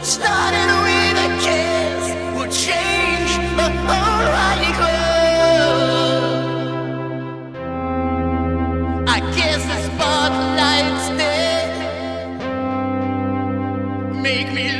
What started with a kiss will change the whole riot. I guess the spotlight's dead. Make me